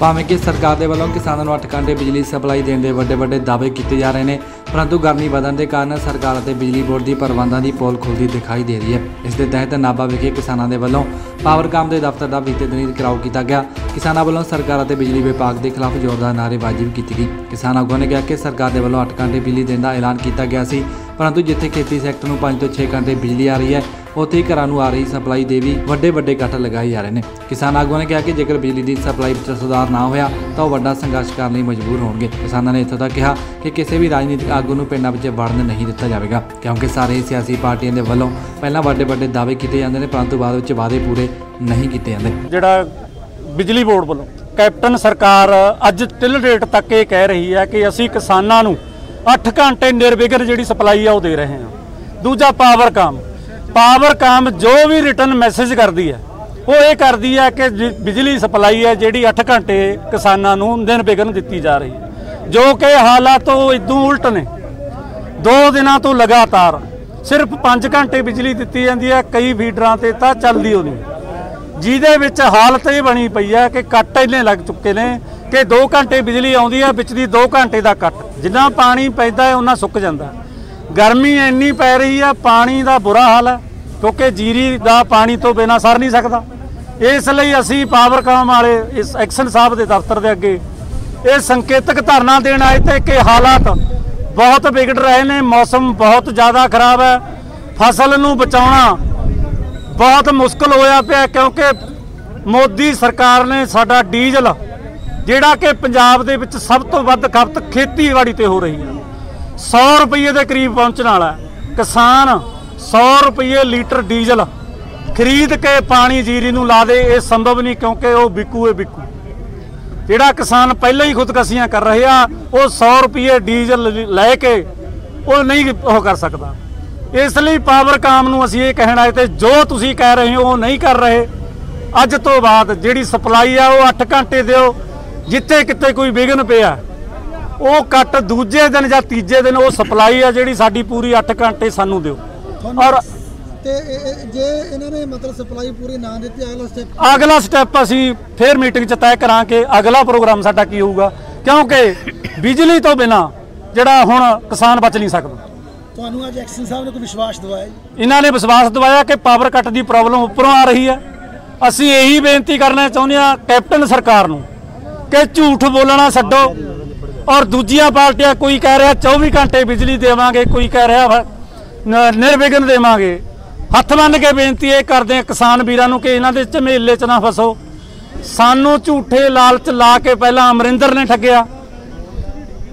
ਭਾਵੇਂ ਕਿ ਸਰਕਾਰ ਦੇ ਵੱਲੋਂ ਕਿਸਾਨਾਂ ਨੂੰ 8 ਘੰਟੇ ਬਿਜਲੀ ਸਪਲਾਈ ਦੇਣ ਦੇ ਵੱਡੇ ਵੱਡੇ ਦਾਅਵੇ ਕੀਤੇ ਜਾ ਰਹੇ ਨੇ, ਪਰੰਤੂ ਗਰਮੀ ਵਧਣ ਦੇ ਕਾਰਨ ਸਰਕਾਰ ਅਤੇ ਬਿਜਲੀ ਬੋਰਡ ਦੀ ਪ੍ਰਬੰਧਾਂ ਦੀ ਪੋਲ ਖੁੱਲਦੀ ਦਿਖਾਈ ਦੇ ਰਹੀ ਹੈ। ਇਸ ਦੇ ਤਹਿਤ ਨਾਭਾ ਵਿਖੇ ਕਿਸਾਨਾਂ ਦੇ ਵੱਲੋਂ ਪਾਵਰਕਾਮ ਦੇ ਦਫ਼ਤਰ ਦਾ ਬੀਤੇ ਦਿਨੀ ਘਿਰਾਓ ਕੀਤਾ ਗਿਆ। ਕਿਸਾਨਾਂ ਵੱਲੋਂ ਸਰਕਾਰ ਅਤੇ ਬਿਜਲੀ ਵਿਭਾਗ ਦੇ ਖਿਲਾਫ ਜ਼ੋਰਦਾਰ ਨਾਅਰੇਬਾਜ਼ੀ ਵੀ ਕੀਤੀ ਗਈ। ਕਿਸਾਨ ਆਗੂਆਂ ਨੇ ਕਿਹਾ ਕਿ ਸਰਕਾਰ ਦੇ ਵੱਲੋਂ 8 ਘੰਟੇ ਬਿਜਲੀ ਦੇਣ ਦਾ ਐਲਾਨ ਕੀਤਾ ਗਿਆ ਸੀ, ਪਰੰਤੂ ਜਿੱਥੇ ਖੇਤੀ ਸੈਕਟਰ ਨੂੰ 5 ਤੋਂ 6 ਘੰਟੇ ਬਿਜਲੀ ਆ ਰਹੀ ਹੈ ਉੱਥੇ ਹੀ ਘਰਾਂ ਨੂੰ ਆ ਰਹੀ ਸਪਲਾਈ ਦੇ ਵੀ ਵੱਡੇ ਵੱਡੇ ਕੱਟ ਲਗਾਏ ਜਾ ਰਹੇ ਨੇ। ਕਿਸਾਨ ਆਗੂਆਂ ਨੇ ਕਿਹਾ ਕਿ ਜੇਕਰ ਬਿਜਲੀ ਦੀ ਸਪਲਾਈ ਵਿੱਚ ਸੁਧਾਰ ਨਾ ਹੋਇਆ, ਤਾਂ ਉਹ ਵੱਡਾ ਸੰਘਰਸ਼ ਕਰਨ ਲਈ ਮਜਬੂਰ ਹੋਣਗੇ। ਕਿਸਾਨਾਂ ਨੇ ਇੱਥੋਂ ਤੱਕ ਕਿਹਾ ਕਿ ਕਿਸੇ ਵੀ ਰਾਜਨੀਤਿਕ ਆਗੂ ਨੂੰ ਪਿੰਡਾਂ ਵਿੱਚ ਵੜਨ ਨਹੀਂ ਦਿੱਤਾ ਜਾਵੇਗਾ, ਕਿਉਂਕਿ ਸਾਰੇ ਸਿਆਸੀ ਪਾਰਟੀਆਂ ਦੇ ਵੱਲੋਂ ਪਹਿਲਾਂ ਵੱਡੇ ਵੱਡੇ ਦਾਅਵੇ ਕੀਤੇ ਜਾਂਦੇ ਨੇ, ਪਰੰਤੂ ਬਾਅਦ ਵਿੱਚ ਵਾਅਦੇ ਪੂਰੇ ਨਹੀਂ ਕੀਤੇ ਜਾਂਦੇ। ਜਿਹੜਾ ਬਿਜਲੀ ਬੋਰਡ ਵੱਲੋਂ ਕੈਪਟਨ ਸਰਕਾਰ ਅੱਜ ਟਿਲ ਡੇਟ ਤੱਕ ਇਹ ਕਹਿ ਰਹੀ ਹੈ ਕਿ ਅਸੀਂ ਕਿਸਾਨਾਂ ਨੂੰ 8 ਘੰਟੇ ਨਿਰਵਿਘਨ ਜਿਹੜੀ ਸਪਲਾਈ ਆ ਉਹ ਦੇ ਰਹੇ ਹਾਂ। ਦੂਜਾ ਪਾਵਰਕਾਮ ਪਾਵਰਕਾਮ ਜੋ ਵੀ ਰਿਟਰਨ ਮੈਸੇਜ ਕਰਦੀ ਹੈ, ਉਹ ਇਹ ਕਰਦੀ ਹੈ ਕਿ ਜਿ- ਬਿਜਲੀ ਸਪਲਾਈ ਹੈ ਜਿਹੜੀ 8 ਘੰਟੇ ਕਿਸਾਨਾਂ ਨੂੰ ਦਿਨ ਨਿਰਵਿਘਨ ਦਿੱਤੀ ਜਾ ਰਹੀ ਹੈ। ਜੋ ਕਿ ਹਾਲਾਤ ਉਹ ਇਦੋਂ ਉਲਟ ਨੇ। ਦੋ ਦਿਨਾਂ ਤੋਂ ਲਗਾਤਾਰ ਸਿਰਫ 5 ਘੰਟੇ ਬਿਜਲੀ ਦਿੱਤੀ ਜਾਂਦੀ ਹੈ, ਕਈ ਫੀਡਰਾਂ ਤੇ ਤਾਂ ਚੱਲਦੀ ਉਹ ਨਹੀਂ। ਜਿਹਦੇ ਵਿੱਚ ਹਾਲਤ ਇਹ ਬਣੀ ਪਈ ਹੈ ਕਿ ਕੱਟ ਇੰਨੇ ਲੱਗ ਚੁੱਕੇ ਨੇ ਕਿ 2 ਘੰਟੇ ਬਿਜਲੀ ਆਉਂਦੀ ਹੈ, ਵਿੱਚ ਦੀ 2 ਘੰਟੇ ਦਾ ਕੱਟ। ਜਿੰਨਾ ਪਾਣੀ ਪੈਂਦਾ ਹੈ ਉਹਨਾਂ ਸੁੱਕ ਜਾਂਦਾ। ਗਰਮੀ ਇੰਨੀ ਪੈ ਰਹੀ ਹੈ ਪਾਣੀ ਦਾ ਬੁਰਾ ਹਾਲ ਹੈ ਕਿਉਂਕਿ ਜੀਰੀ ਦਾ ਪਾਣੀ ਤੋਂ ਬਿਨਾਂ ਸਰ ਨਹੀਂ ਸਕਦਾ। ਇਸ ਲਈ ਅਸੀਂ ਪਾਵਰਕਾਮ ਵਾਲੇ, ਇਸ ਐਕਸ਼ਨ ਸਾਹਿਬ ਦੇ ਦਫ਼ਤਰ ਦੇ ਅੱਗੇ ਇਹ ਸੰਕੇਤਕ ਧਰਨਾ ਦੇਣ ਆਏ ਤੇ ਕਿ ਹਾਲਾਤ ਬਹੁਤ ਵਿਗੜ ਰਹੇ ਨੇ, ਮੌਸਮ ਬਹੁਤ ਜ਼ਿਆਦਾ ਖਰਾਬ ਹੈ, ਫਸਲ ਨੂੰ ਬਚਾਉਣਾ ਬਹੁਤ ਮੁਸ਼ਕਲ ਹੋਇਆ ਪਿਆ, ਕਿਉਂਕਿ ਮੋਦੀ ਸਰਕਾਰ ਨੇ ਸਾਡਾ ਡੀਜ਼ਲ, ਜਿਹੜਾ ਕਿ ਪੰਜਾਬ ਦੇ ਵਿੱਚ ਸਭ ਤੋਂ ਵੱਧ ਖਪਤ ਖੇਤੀਬਾੜੀ ਤੇ ਹੋ ਰਹੀ ਹੈ। 100 ਰੁਪਏ ਦੇ ਕਰੀਬ ਪਹੁੰਚਣ ਵਾਲਾ ਕਿਸਾਨ 100 ਰੁਪਏ ਲੀਟਰ ਡੀਜ਼ਲ ਖਰੀਦ ਕੇ ਪਾਣੀ ਜੀਰੀ ਨੂੰ ਲਾ ਦੇ, ਇਹ ਸੰਭਵ ਨਹੀਂ ਕਿਉਂਕਿ ਉਹ ਵਿਕੂ ਇਹ ਵਿਕੂ। ਜਿਹੜਾ ਕਿਸਾਨ ਪਹਿਲਾਂ ਹੀ ਖੁਦਕਸ਼ੀਆਂ ਕਰ ਰਿਹਾ ਉਹ 100 ਰੁਪਏ ਡੀਜ਼ਲ ਲੈ ਕੇ ਉਹ ਨਹੀਂ ਉਹ ਕਰ ਸਕਦਾ। ਇਸ ਲਈ ਪਾਵਰਕਾਮ ਨੂੰ ਅਸੀਂ ਇਹ ਕਹਿਣਾ ਹੈ ਤੇ ਜੋ ਤੁਸੀਂ ਕਹਿ ਰਹੇ ਹੋ, ਉਹ ਨਹੀਂ ਕਰ ਰਹੇ। ਅੱਜ ਤੋਂ ਬਾਅਦ ਜਿਹੜੀ ਸਪਲਾਈ ਆ, ਉਹ 8 ਘੰਟੇ ਦਿਓ, ਜਿੱਥੇ ਕਿਤੇ ਕੋਈ ਵਿਘਨ ਪਿਆ। ਉਹ ਕੱਟ ਦੂਜੇ ਦਿਨ ਜਾਂ ਤੀਜੇ ਦਿਨ ਉਹ ਸਪਲਾਈ ਆ ਜਿਹੜੀ ਸਾਡੀ ਪੂਰੀ 8 ਘੰਟੇ ਸਾਨੂੰ ਦਿਓ। ਔਰ ਤੇ ਇਹ- ਜੇ ਇਹਨਾਂ ਨੇ ਮਤਲਬ ਸਪਲਾਈ ਪੂਰੀ ਨਾ ਦਿੱਤੀ ਅਗਲਾ ਸਟੈਪ ਅਗਲਾ ਸਟੈਪ ਅਸੀਂ ਫੇਰ ਮੀਟਿੰਗ 'ਚ ਤੈਅ ਕਰਾਂਗੇ ਅਗਲਾ ਪ੍ਰੋਗਰਾਮ ਸਾਡਾ ਕੀ ਹੋਊਗਾ। ਕਿਉਂਕਿ ਬਿਜਲੀ ਤੋਂ ਬਿਨਾ ਜਿਹੜਾ ਹੁਣ ਕਿਸਾਨ ਬਚ ਨਹੀਂ ਸਕਦਾ। ਤੁਹਾਨੂੰ ਅੱਜ ਐਕਸ਼ਨ ਸਾਹਿਬ ਨੇ ਕੋਈ ਵਿਸ਼ਵਾਸ ਦਿਵਾਇਆ ਜੀ? ਇਹਨਾਂ ਨੇ ਵਿਸ਼ਵਾਸ ਦਿਵਾਇਆ ਕਿ ਪਾਵਰ ਕੱਟ ਦੀ ਪ੍ਰੋਬਲਮ ਉੱਪਰੋਂ ਆ ਰਹੀ ਹੈ। ਅਸੀਂ ਇਹੀ ਬੇਨਤੀ ਕਰਨਾ ਚਾਹੁੰਦੇ ਹਾਂ ਕੈਪਟਨ ਸਰਕਾਰ ਨੂੰ ਕਿ ਝੂਠ ਬੋਲਣਾ ਛੱਡੋ। ਔਰ ਦੂਜੀਆਂ ਪਾਰਟੀਆਂ ਕੋਈ ਕਹਿ ਰਿਹਾ 24 ਘੰਟੇ ਬਿਜਲੀ ਦੇਵਾਂਗੇ, ਕੋਈ ਕਹਿ ਰਿਹਾ ਨਿਰਵਿਘਨ ਦੇਵਾਂਗੇ। ਹੱਥ ਬੰਨ ਕੇ ਬੇਨਤੀ ਇਹ ਕਰਦੇ ਹਾਂ ਕਿਸਾਨ ਵੀਰਾਂ ਨੂੰ ਕਿ ਇਹਨਾਂ ਦੇ ਝਮੇਲੇ 'ਚ ਨਾ ਫਸੋ। ਸਾਨੂੰ ਝੂਠੇ ਲਾਲਚ ਲਾ ਕੇ ਪਹਿਲਾਂ ਅਮਰਿੰਦਰ ਨੇ ਠੱਗਿਆ।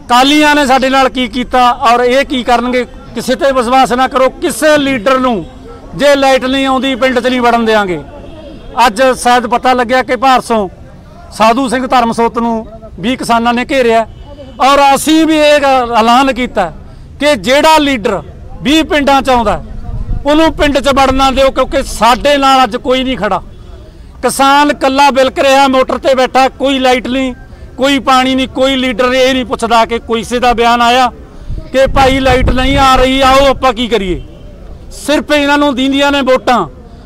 ਕਾਲੀਆਂ ਨੇ ਸਾਡੇ ਨਾਲ ਕੀ ਕੀਤਾ ਔਰ ਇਹ ਕੀ ਕਰਨਗੇ? ਕਿਸੇ ਤੇ ਵਿਸ਼ਵਾਸ ਨਾ ਕਰੋ, ਕਿਸੇ ਲੀਡਰ ਨੂੰ ਜੇ ਲਾਈਟ ਨਹੀਂ ਆਉਂਦੀ, ਪਿੰਡ 'ਚ ਨਹੀਂ ਵੜਨ ਦੇਾਂਗੇ ਅੱਜ ਸ਼ਾਇਦ ਪਤਾ ਲੱਗਿਆ ਕਿ ਭਾਰਸੋਂ ਸਾਧੂ ਸਿੰਘ ਧਰਮਸੋਤ ਨੂੰ ਵੀ ਕਿਸਾਨਾਂ ਨੇ ਘੇਰਿਆ। ਔਰ ਅਸੀਂ ਵੀ ਇਹ ਐਲਾਨ ਕੀਤਾ ਕਿ ਜਿਹੜਾ ਲੀਡਰ 20 ਪਿੰਡਾਂ 'ਚ ਆਉਂਦਾ, ਉਹਨੂੰ ਪਿੰਡ 'ਚ ਵੜਨਾ ਦਿਓ ਕਿਉਂਕਿ ਸਾਡੇ ਨਾਲ ਅੱਜ ਕੋਈ ਨਹੀਂ ਖੜਾ। ਕਿਸਾਨ ਕੱਲਾ ਬਿਲਕ ਰਿਹਾ, ਮੋਟਰ ਤੇ ਬੈਠਾ, ਕੋਈ ਲਾਈਟ ਨਹੀਂ, ਕੋਈ ਪਾਣੀ ਨਹੀਂ, ਕੋਈ ਲੀਡਰ ਇਹ ਨਹੀਂ ਪੁੱਛਦਾ ਕਿ ਕੋਈ ਕਿਸੇ ਦਾ ਬਿਆਨ ਆਇਆ ਕਿ ਭਾਈ ਲਾਈਟ ਨਹੀਂ ਆ ਰਹੀ, ਆਓ ਆਪਾਂ ਕੀ ਕਰੀਏ। ਸਿਰਫ ਇਹਨਾਂ ਨੂੰ ਦਿੰਦੀਆਂ ਨੇ ਵੋਟਾਂ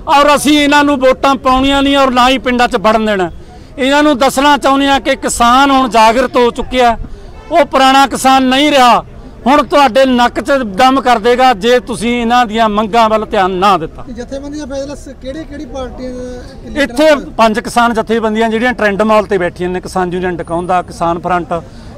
ਔਰ ਅਸੀਂ ਇਹਨਾਂ ਨੂੰ ਵੋਟਾਂ ਪਾਉਣੀਆਂ ਨਹੀਂ ਔਰ ਨਾ ਹੀ ਪਿੰਡਾਂ 'ਚ ਵੜਨ ਦੇਣਾ। ਇਹਨਾਂ ਨੂੰ ਦੱਸਣਾ ਚਾਹੁੰਦੇ ਆ ਕਿ ਕਿਸਾਨ ਹੁਣ ਜਾਗਰਤ ਹੋ ਚੁੱਕਿਆ ਉਹ ਪੁਰਾਣਾ ਕਿਸਾਨ ਨਹੀਂ ਰਿਹਾ। ਹੁਣ ਤੁਹਾਡੇ ਨੱਕ 'ਚ ਦਮ ਕਰ ਦੇਗਾ ਜੇ ਤੁਸੀਂ ਇਹਨਾਂ ਦੀਆਂ ਮੰਗਾਂ ਵੱਲ ਧਿਆਨ ਨਾ ਦਿੱਤਾ। ਜਥੇਬੰਦੀਆਂ ਫੈਸਲਾ ਕਿਹੜੇ ਕਿਹੜੀ ਪਾਰਟੀਆਂ ਇੱਥੇ ਪੰਜ ਕਿਸਾਨ ਜਥੇਬੰਦੀਆਂ ਜਿਹੜੀਆਂ ਟ੍ਰੈਂਡ ਮਾਲ ਤੇ ਬੈਠੀਆਂ ਨੇ ਕਿਸਾਨ ਯੂਨੀਅਨ ਟਕਾਉਂਦਾ ਕਿਸਾਨ ਫਰੰਟ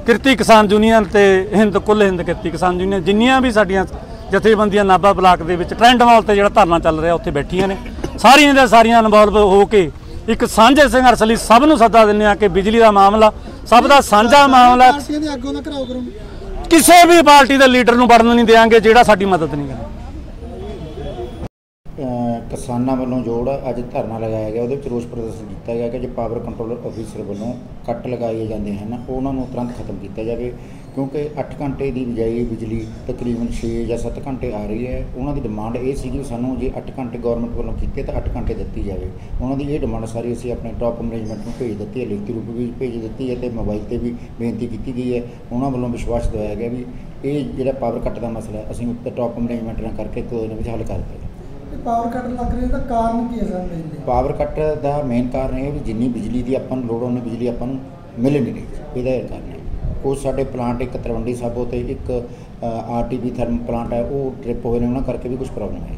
ਕਿਰਤੀ ਕਿਸਾਨ ਯੂਨੀਅਨ ਤੇ ਹਿੰਦ ਕੁੱਲ ਹਿੰਦ ਕਿਰਤੀ ਕਿਸਾਨ ਯੂਨੀਅਨ ਜਿੰਨੀਆਂ ਵੀ ਸਾਡੀਆਂ ਜਥੇਬੰਦੀਆਂ ਨਾਭਾ ਬਲਾਕ ਦੇ ਵਿੱਚ ਟ੍ਰੈਂਡ ਮਾਲ ਤੇ ਜਿਹੜਾ ਧਰਨਾ ਚੱਲ ਰਿਹਾ ਉੱਥੇ ਬੈਠੀਆਂ ਨੇ। ਸਾਰੀਆਂ ਦੇ ਸਾਰੀਆਂ ਇਨਵੋਲਵ ਹੋ ਕੇ ਇੱਕ ਸਾਂਝੇ ਸੰਘਰਸ਼ ਲਈ ਸਭ ਨੂੰ ਸੱਦਾ ਦਿੰਦੇ ਆ ਕਿ ਬਿਜਲੀ ਦਾ ਮਾਮਲਾ ਸਭ ਦਾ ਸਾਂਝਾ ਮਾਮਲਾ। ਪਾਰਟੀਆਂ ਦੇ ਘਰਾਓ ਕਿਸੇ ਵੀ ਪਾਰਟੀ ਦੇ ਲੀਡਰ ਨੂੰ ਵੜਨ ਨਹੀਂ ਦੇਵਾਂਗੇ ਜਿਹੜਾ ਸਾਡੀ ਮਦਦ ਨਹੀਂ ਕਰਦਾ। ਕਿਸਾਨਾਂ ਵੱਲੋਂ ਜੋੜ ਅੱਜ ਧਰਨਾ ਲਗਾਇਆ ਗਿਆ ਉਹਦੇ ਵਿੱਚ ਰੋਸ ਪ੍ਰਦਰਸ਼ਨ ਕੀਤਾ ਗਿਆ ਕਿ ਜੇ ਪਾਵਰ ਕੰਟਰੋਲਰ ਆਫੀਸਰ ਵੱਲੋਂ ਕੱਟ ਲਗਾਏ ਜਾਂਦੇ ਹਨ ਉਹਨਾਂ ਨੂੰ ਤੁਰੰਤ ਖਤਮ ਕੀਤਾ ਜਾਵੇ। ਕਿਉਂਕਿ 8 ਘੰਟੇ ਦੀ ਬਜਾਏ ਬਿਜਲੀ ਤਕਰੀਬਨ 6 ਜਾਂ 7 ਘੰਟੇ ਆ ਰਹੀ ਹੈ। ਉਹਨਾਂ ਦੀ ਡਿਮਾਂਡ ਇਹ ਸੀ ਕਿ ਸਾਨੂੰ ਜੇ 8 ਘੰਟੇ ਗਵਰਨਮੈਂਟ ਵੱਲੋਂ ਕੀਤੇ ਤਾਂ 8 ਘੰਟੇ ਦਿੱਤੀ ਜਾਵੇ। ਉਹਨਾਂ ਦੀ ਇਹ ਡਿਮਾਂਡ ਸਾਰੀ ਅਸੀਂ ਆਪਣੇ ਟਾਪ ਮੈਨੇਜਮੈਂਟ ਨੂੰ ਭੇਜ ਦਿੱਤੀ ਹੈ। ਲਿਖਤੀ ਰੂਪ ਵਿੱਚ ਭੇਜ ਦਿੱਤੀ ਹੈ ਤੇ ਮੋਬਾਈਲ ਤੇ ਵੀ ਬੇਨਤੀ ਕੀਤੀ ਗਈ ਹੈ। ਉਹਨਾਂ ਵੱਲੋਂ ਵਿਸ਼ਵਾਸ ਦਿਵਾਇਆ ਗਿਆ ਵੀ ਇਹ ਜਿਹੜਾ ਪਾਵਰ ਕੱਟ ਦਾ ਮਸਲਾ ਅਸੀਂ ਉੱਤੇ ਟਾਪ ਮੈਨੇਜਮੈਂਟ ਨਾਲ ਕਰਕੇ ਦਿਨਾਂ ਵਿੱਚ ਹੱਲ ਕਰ ਦੇਵਾਂਗੇ। ਪਾਵਰ ਕੱਟ ਲੱਗ ਰਿਹਾ ਦਾ ਕਾਰਨ ਕੀ ਹੈ ਸਰ ਮੇਨ ਪਾਵਰ ਕੱਟ ਦਾ ਮੇਨ ਕਾਰਨ ਇਹ ਵੀ ਜਿੰਨੀ ਬਿਜਲੀ ਦੀ ਆਪਾਂ ਨੂੰ ਲੋੜ ਉਹਨੀ ਬਿਜਲੀ ਆਪਾਂ ਨੂੰ ਮਿਲ ਨਹੀਂ। ਰਹੀ ਇਹਦਾ ਇਹ ਕਾਰਨ ਹੈ। ਕੁਝ ਸਾਡੇ ਪਲਾਂਟ ਇੱਕ ਤਲਵੰਡੀ ਸਾਬੋ ਤੇ ਇੱਕ ਆਰਟੀਪੀ ਥਰਮ ਪਲਾਂਟ ਹੈ ਉਹ ਟ੍ਰਿਪ ਹੋਏ ਨੇ ਉਹਨਾਂ ਕਰਕੇ ਵੀ ਕੁਝ ਪ੍ਰੋਬਲਮ ਹੈ।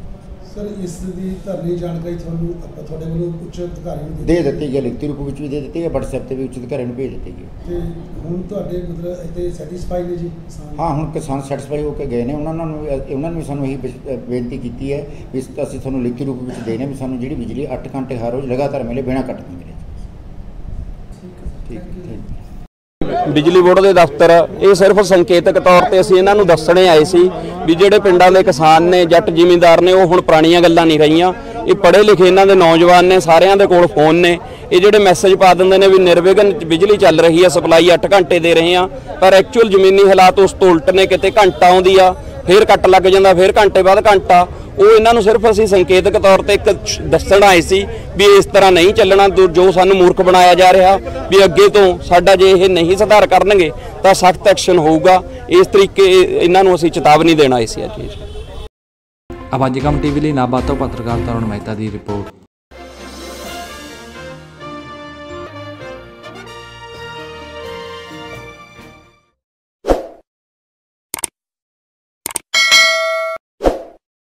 ਸਰ ਇਸ ਦੀ ਧਰਨੀ ਜਾਣਕਾਰੀ ਤੁਹਾਨੂੰ ਆਪਾਂ ਤੁਹਾਡੇ ਵੱਲੋਂ ਉੱਚ ਅਧਿਕਾਰੀ ਨੂੰ ਦੇ ਦਿੱਤੀ ਗਈ ਲਿਖਤੀ ਰੂਪ ਵਿੱਚ ਵੀ ਦੇ ਦਿੱਤੀ ਹੈ WhatsApp ਤੇ ਵੀ ਉੱਚ ਅਧਿਕਾਰੀਆਂ ਨੂੰ ਭੇਜ ਦਿੱਤੀ ਗਈ ਤੇ ਹੁਣ ਤੁਹਾਡੇ ਮਤਲਬ ਇੱਥੇ ਸੈਟੀਸਫਾਈ ਨੇ ਜੀ? ਹਾਂ ਹੁਣ ਕਿਸਾਨ ਸੈਟੀਸਫਾਈ ਹੋ ਕੇ ਗਏ ਨੇ ਉਹਨਾਂ ਨੂੰ ਉਹਨਾਂ ਨੇ ਵੀ ਸਾਨੂੰ ਇਹੀ ਬੇਨਤੀ ਕੀਤੀ ਹੈ ਵੀ ਅਸੀਂ ਤੁਹਾਨੂੰ ਲਿਖਤੀ ਰੂਪ ਵਿੱਚ ਦੇਣੇ ਵੀ ਸਾਨੂੰ ਜਿਹੜੀ ਬਿਜਲੀ 8 ਘੰਟੇ ਹਰ ਰੋਜ਼ ਲਗਾਤਾਰ ਮਿਲੇ ਬਿਨਾਂ ਕੱਟ ਤੋਂ ਮਿਲੇ ਬਿਜਲੀ ਬੋਰਡ ਦੇ ਦਫ਼ਤਰ, ਇਹ ਸਿਰਫ ਸੰਕੇਤਕ ਤੌਰ ਤੇ ਅਸੀਂ ਇਹਨਾਂ ਨੂੰ ਦੱਸਣੇ ਆਏ ਸੀ ਵੀ ਜਿਹੜੇ ਪਿੰਡਾਂ ਦੇ ਕਿਸਾਨ ਨੇ, ਜੱਟ ਜ਼ਿਮੀਂਦਾਰ ਨੇ, ਉਹ ਹੁਣ ਪੁਰਾਣੀਆਂ ਗੱਲਾਂ ਨਹੀਂ ਰਹੀਆਂ। ਇਹ ਪੜ੍ਹੇ ਲਿਖੇ ਇਹਨਾਂ ਦੇ ਨੌਜਵਾਨ ਨੇ, ਸਾਰਿਆਂ ਦੇ ਕੋਲ ਫੋਨ ਨੇ। ਇਹ ਜਿਹੜੇ ਮੈਸੇਜ ਪਾ ਦਿੰਦੇ ਨੇ ਵੀ ਨਿਰਵਿਘਨ ਬਿਜਲੀ ਚੱਲ ਰਹੀ ਹੈ ਸਪਲਾਈ 8 ਘੰਟੇ ਦੇ ਰਹੇ ਆ, ਪਰ ਐਕਚੁਅਲ ਜ਼ਮੀਨੀ ਹਾਲਾਤ ਉਸ ਤੋਂ ਉਲਟ ਨੇ, ਕਿਤੇ ਘੰਟਾ ਆਉਂਦੀ ਆ, ਫਿਰ ਕੱਟ ਲੱਗ ਜਾਂਦਾ, ਫਿਰ ਘੰਟੇ ਬਾਅਦ ਘੰਟਾ। ਉਹ ਇਹਨਾਂ ਨੂੰ ਸਿਰਫ ਅਸੀਂ ਸੰਕੇਤਕ ਤੌਰ ਤੇ ਇੱਕ ਸ਼- ਦੱਸਣ ਆਏ ਸੀ ਵੀ ਇਸ ਤਰ੍ਹਾਂ ਨਹੀਂ ਚੱਲਣਾ, ਜੋ- ਜੋ ਸਾਨੂੰ ਮੂਰਖ ਬਣਾਇਆ ਜਾ ਰਿਹਾ, ਵੀ ਅੱਗੇ ਤੋਂ ਸਾਡਾ ਜੇ ਇਹ ਨਹੀਂ ਸੁਧਾਰ ਕਰਨਗੇ, ਤਾਂ ਸਖਤ ਐਕਸ਼ਨ ਹੋਊਗਾ। ਇਸ ਤਰੀਕੇ ਇਹਨਾਂ ਨੂੰ ਅਸੀਂ ਚੇਤਾਵਨੀ ਦੇਣਾ ਆਏ ਸੀ ਅੱਜ। ਇਹ ਆਵਾਜ਼ਗਮ ਟੀਵੀ ਲਈ ਨਾਭਾ ਤੋਂ ਪੱਤਰਕਾਰ ਤਰੁਣ ਮਹਿਤਾ ਦੀ ਰਿਪੋਰਟ।